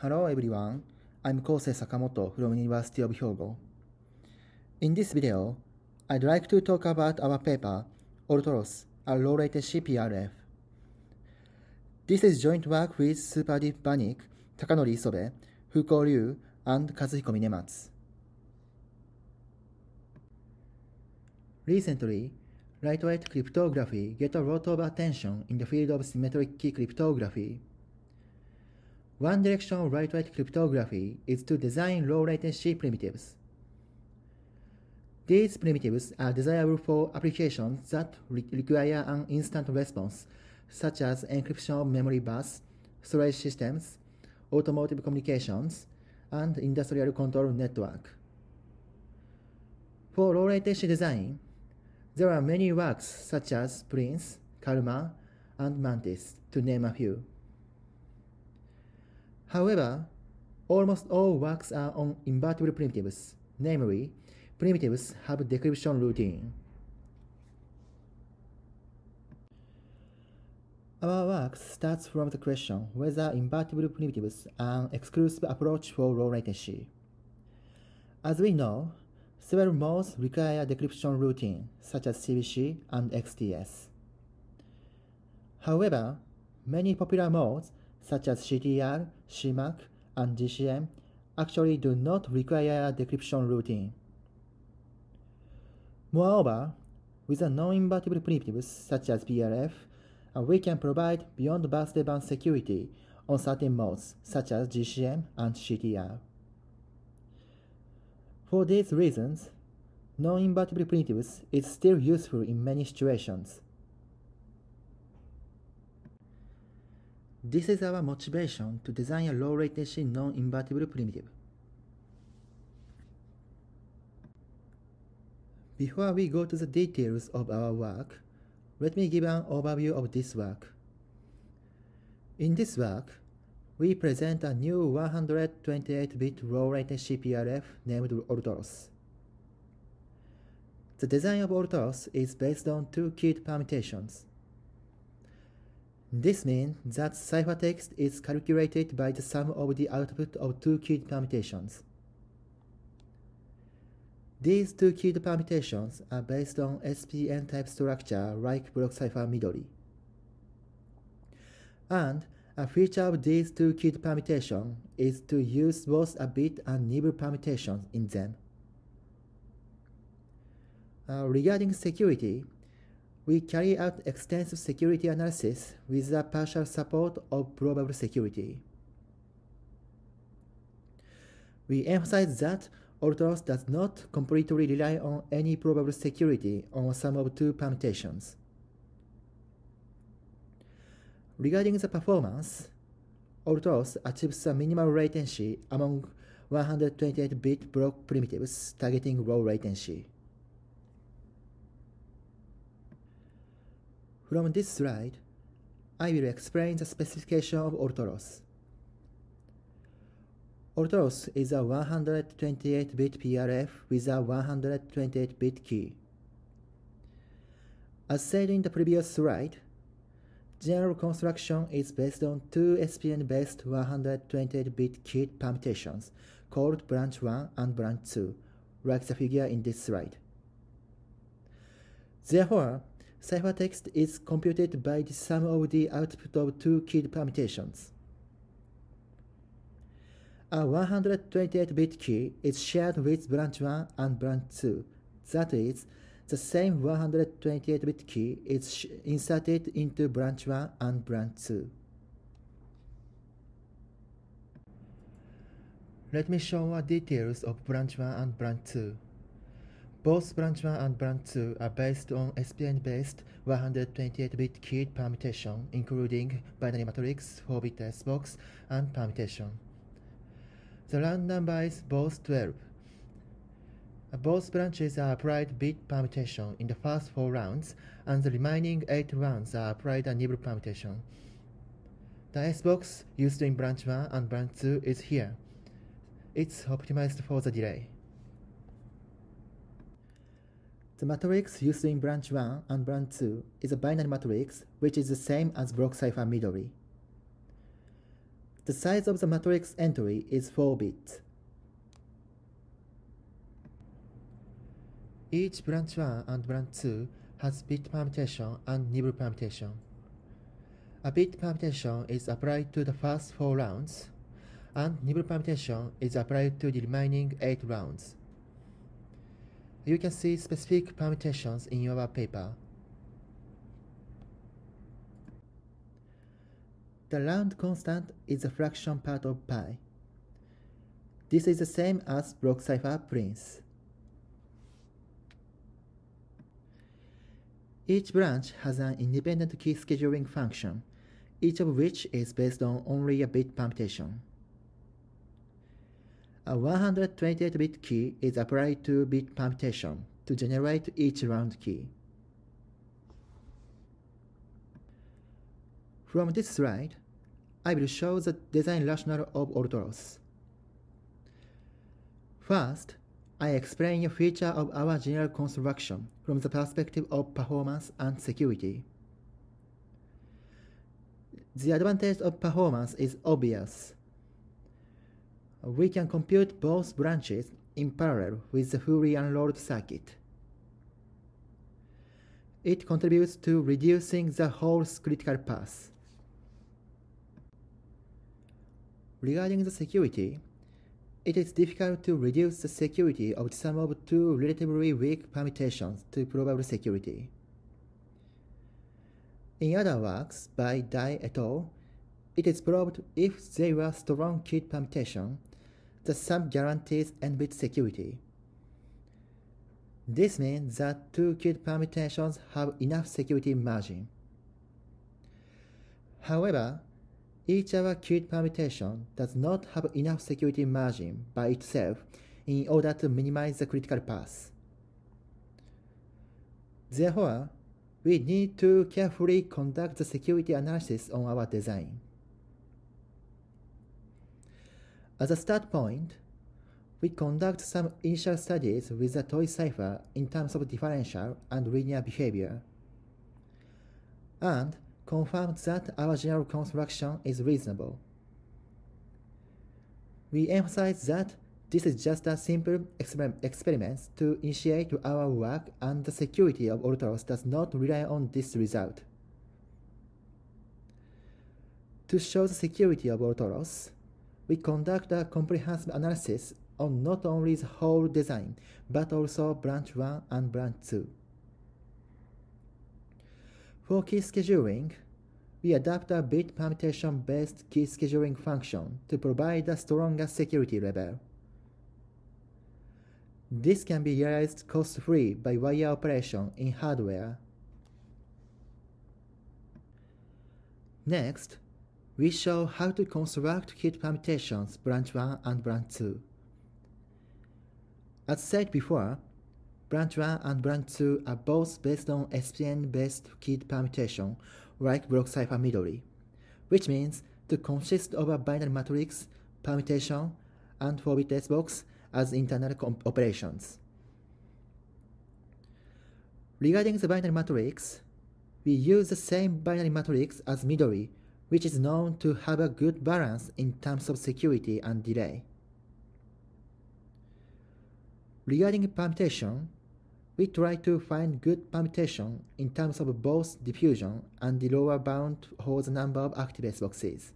Hello everyone, I'm Kosei Sakamoto from University of Hyogo. In this video, I'd like to talk about our paper, Orthros, a low-latency PRF. This is joint work with Subhadeep Banik, Takanori Isobe, Fukang Liu, and Kazuhiko Minematsu. Recently, lightweight cryptography get a lot of attention in the field of symmetric key cryptography. One direction of lightweight cryptography is to design low latency primitives. These primitives are desirable for applications that re require an instant response, such as encryption of memory bus, storage systems, automotive communications, and industrial control network. For low latency design, there are many works such as Prince, QARMA, and Mantis, to name a few. However, almost all works are on invertible primitives, namely, primitives have decryption routine. Our work starts from the question whether invertible primitives are an exclusive approach for low latency. As we know, Several modes require decryption routine, such as CBC and XTS. However, many popular modes, such as CTR, CMAC, and GCM, actually do not require a decryption routine. Moreover, with a non-invertible primitives such as PRF, uh, we can provide beyond birthday bound security on certain modes such as GCM and CTR. For these reasons, non-invertible primitives is still useful in many situations. This is our motivation to design a low-latency non-invertible primitive. Before we go to the details of our work, let me give an overview of this work. In this work, we present a new 128-bit low-latency PRF named Orthros. The design of Orthros is based on two key permutations. This means that ciphertext is calculated by the sum of the output of two keyed permutations. These two keyed permutations are based on SPN type structure like block cipher Midori. And a feature of these two keyed permutations is to use both a bit and nibble permutations in them. Uh, regarding security, we carry out extensive security analysis with the partial support of provable security. We emphasize that Orthros does not completely rely on any provable security on some of two permutations. Regarding the performance, Orthros achieves a minimal latency among 128-bit block primitives targeting low latency. From this slide, I will explain the specification of Orthros. Orthros is a 128-bit PRF with a 128-bit key. As said in the previous slide, General construction is based on two SPN-based 128-bit key permutations called branch 1 and branch 2, like the figure in this slide. Therefore, ciphertext is computed by the sum of the output of two keyed permutations. A 128-bit key is shared with branch 1 and branch 2, that is, the same 128-bit key is inserted into branch 1 and branch 2. Let me show the details of branch 1 and branch 2. Both branch 1 and branch 2 are based on SPN-based 128-bit keyed permutation, including binary matrix, 4-bit S-box, and permutation. The round number is both 12. Both branches are applied bit permutation in the first four rounds, and the remaining eight rounds are applied a nibble permutation. The S-box used in branch 1 and branch 2 is here. It's optimized for the delay. The matrix used in branch 1 and branch 2 is a binary matrix which is the same as block cipher Midori. The size of the matrix entry is 4 bits. Each branch 1 and branch 2 has bit permutation and nibble permutation. A bit permutation is applied to the first 4 rounds, and nibble permutation is applied to the remaining 8 rounds. You can see specific permutations in your paper. The round constant is the fraction part of pi. This is the same as block cipher prince. Each branch has an independent key scheduling function, each of which is based on only a bit permutation. A 128-bit key is applied to bit permutation to generate each round key. From this slide, I will show the design rationale of Orthros. First, I explain a feature of our general construction from the perspective of performance and security. The advantage of performance is obvious. We can compute both branches in parallel with the fully unrolled circuit. It contributes to reducing the hole's critical path. Regarding the security, it is difficult to reduce the security of the sum of two relatively weak permutations to provable security. In other works by Dai et al., it is proved if they were strong key permutation, the sum guarantees n-bit security. This means that two key permutations have enough security margin. However, each other keyed permutation does not have enough security margin by itself in order to minimize the critical path. Therefore, we need to carefully conduct the security analysis on our design. As a start point, we conduct some initial studies with the toy cipher in terms of differential and linear behavior. And confirmed that our general construction is reasonable. We emphasize that this is just a simple exper experiment to initiate our work and the security of Orthros does not rely on this result. To show the security of Orthros, we conduct a comprehensive analysis on not only the whole design, but also branch 1 and branch 2. For key scheduling, we adapt a bit permutation-based key scheduling function to provide a stronger security level. This can be realized cost-free by wire operation in hardware. Next, we show how to construct key permutations branch 1 and branch 2. As said before, Branch 1 and Branch 2 are both based on SPN-based keyed permutation, like block cipher Midori, which means to consist of a binary matrix, permutation, and 4-bit S-box as internal operations. Regarding the binary matrix, we use the same binary matrix as Midori, which is known to have a good balance in terms of security and delay. Regarding permutation, we try to find good permutation in terms of both diffusion and the lower bound for the number of active S-boxes.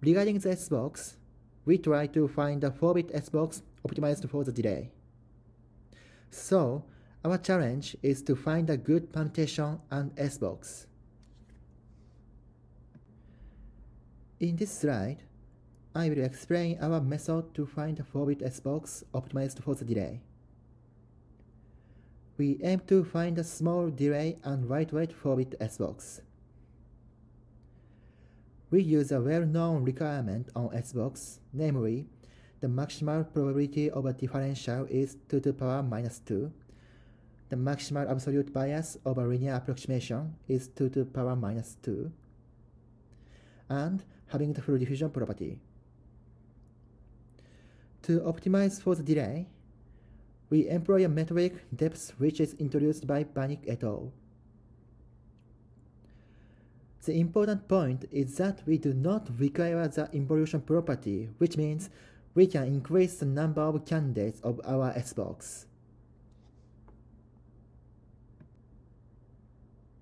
Regarding the S-box, we try to find a 4-bit S-box optimized for the delay. So, our challenge is to find a good permutation and S-box. In this slide, I will explain our method to find a 4-bit S-box optimized for the delay we aim to find a small delay and lightweight 4-bit S-box. We use a well-known requirement on S-box, namely, the maximal probability of a differential is 2 to the power minus 2. The maximal absolute bias of a linear approximation is 2 to the power minus 2. And having the full diffusion property. To optimize for the delay, we employ a metric depth which is introduced by Banik et al. The important point is that we do not require the involution property, which means we can increase the number of candidates of our S-box.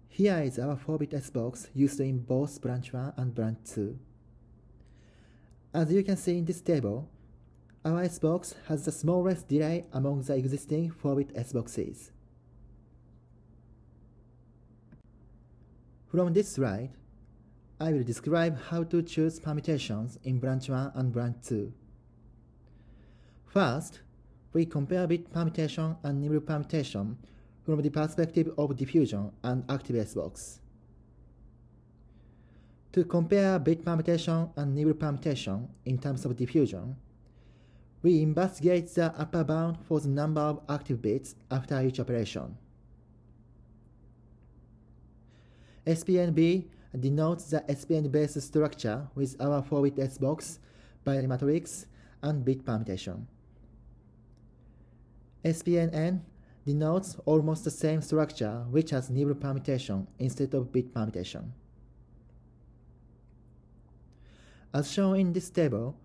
Here is our 4-bit S-box used in both branch 1 and branch 2. As you can see in this table, our S-box has the smallest delay among the existing 4-bit S-boxes. From this slide, I will describe how to choose permutations in branch 1 and branch 2. First, we compare bit permutation and nibble permutation from the perspective of diffusion and active S-box. To compare bit permutation and nibble permutation in terms of diffusion, we investigate the upper bound for the number of active bits after each operation. SPNB denotes the SPN-based structure with our 4-bit S-box, binary matrix, and bit permutation. SPNN denotes almost the same structure which has nibble permutation instead of bit permutation. As shown in this table,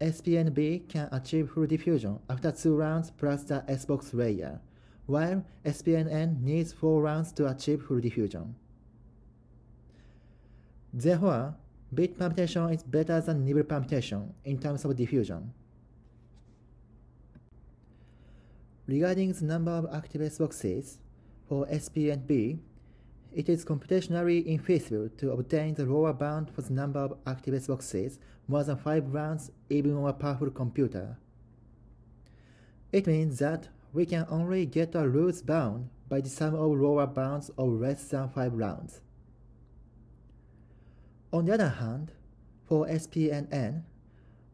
SPNB can achieve full diffusion after two rounds plus the S-box layer, while SPNN needs four rounds to achieve full diffusion. Therefore, bit permutation is better than nibble permutation in terms of diffusion. Regarding the number of active S-boxes, for SPNB, it is computationally infeasible to obtain the lower bound for the number of active S-boxes more than 5 rounds even on a powerful computer. It means that we can only get a loose bound by the sum of lower bounds of less than 5 rounds. On the other hand, for SPNN,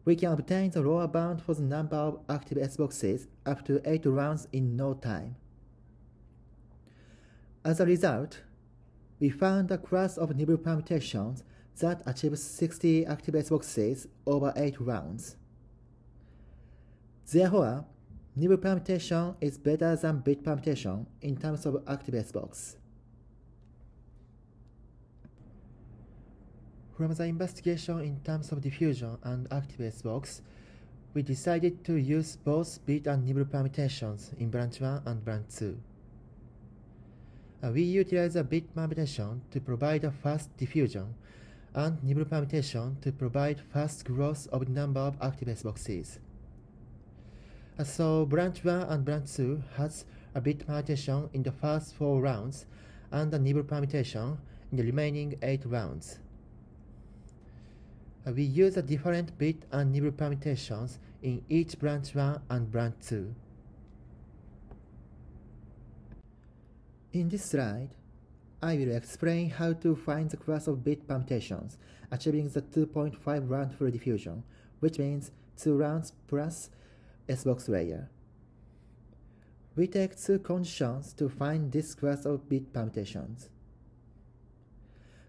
we can obtain the lower bound for the number of active S-boxes up to 8 rounds in no time. As a result, we found a class of nibble permutations that achieves 60 active S-boxes over 8 rounds. Therefore, nibble permutation is better than bit permutation in terms of active S-box. From the investigation in terms of diffusion and active S-box, we decided to use both bit and nibble permutations in branch 1 and branch 2. Uh, we utilize a bit permutation to provide a fast diffusion and nibble permutation to provide fast growth of the number of active S-boxes. Uh, so branch 1 and branch 2 has a bit permutation in the first 4 rounds and a nibble permutation in the remaining 8 rounds we use a different bit and nibble permutations in each branch 1 and branch 2. In this slide, I will explain how to find the class of bit permutations, achieving the 2.5 round full diffusion, which means 2 rounds plus S-box layer. We take two conditions to find this class of bit permutations.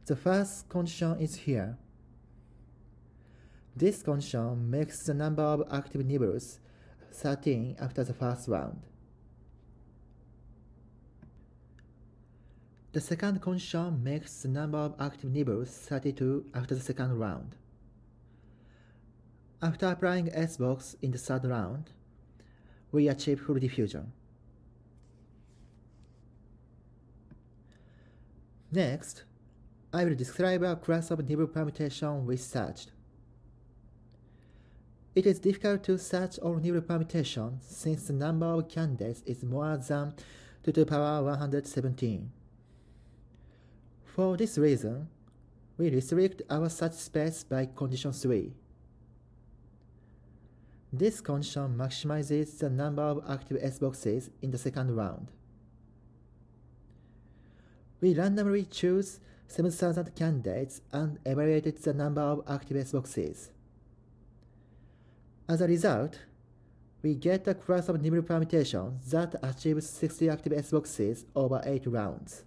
The first condition is here, this condition makes the number of active nibbles 13 after the first round. The second condition makes the number of active nibbles 32 after the second round. After applying S-box in the third round, we achieve full diffusion. Next, I will describe a class of nibble permutation we searched. It is difficult to search all nibble permutations since the number of candidates is more than 2 to the power 117. For this reason, we restrict our search space by condition 3. This condition maximizes the number of active S-boxes in the second round. We randomly choose 7,000 candidates and evaluated the number of active S-boxes. As a result, we get a class of nibble permutations that achieves 60 active S-boxes over 8 rounds.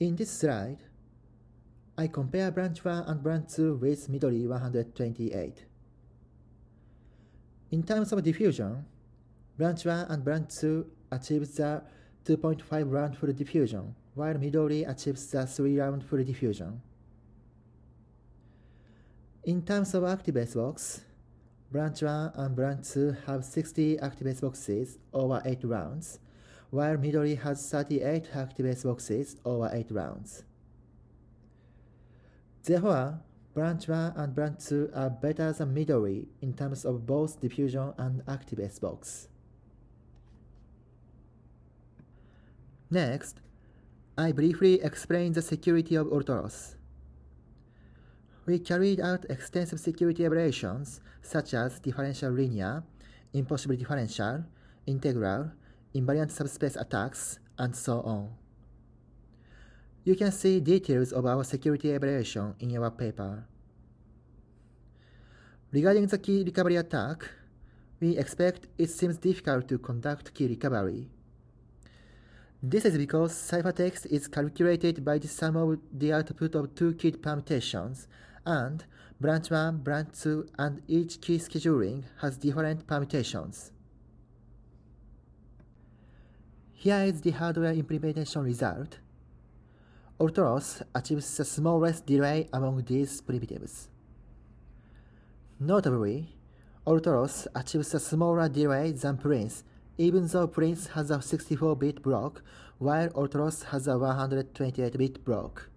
In this slide, I compare branch 1 and branch 2 with Midori 128. In terms of diffusion, branch 1 and branch 2 achieves the 2.5 round full diffusion, while Midori achieves the 3 round full diffusion. In terms of active box, branch 1 and branch 2 have 60 active boxes over 8 rounds, while Midori has 38 active boxes over 8 rounds. Therefore, branch 1 and branch 2 are better than Midori in terms of both diffusion and active box. Next, I briefly explain the security of Orthros. We carried out extensive security evaluations such as differential linear, impossible differential, integral, invariant subspace attacks, and so on. You can see details of our security evaluation in our paper. Regarding the key recovery attack, we expect it seems difficult to conduct key recovery. This is because ciphertext is calculated by the sum of the output of two key permutations, and branch 1, branch 2, and each key scheduling has different permutations. Here is the hardware implementation result. Orthros achieves the smallest delay among these primitives. Notably, Orthros achieves a smaller delay than Prince, even though Prince has a 64-bit block, while Orthros has a 128-bit block.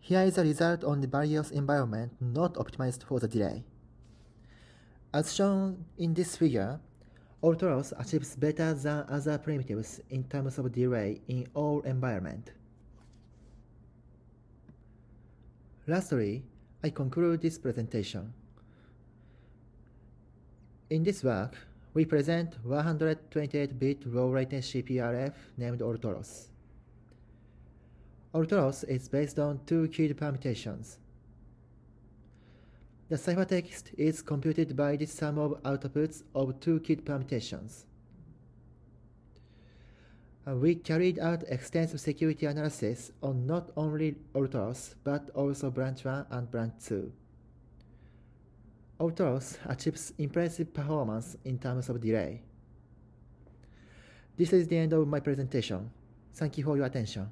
Here is a result on the various environment not optimized for the delay. As shown in this figure, Orthros achieves better than other primitives in terms of delay in all environment. Lastly, I conclude this presentation. In this work, we present 128-bit low-latency CPRF named Orthros. Orthros is based on two key permutations. The ciphertext is computed by the sum of outputs of two keyed permutations. Uh, we carried out extensive security analysis on not only Orthros but also branch 1 and branch 2. Orthros achieves impressive performance in terms of delay. This is the end of my presentation. Thank you for your attention.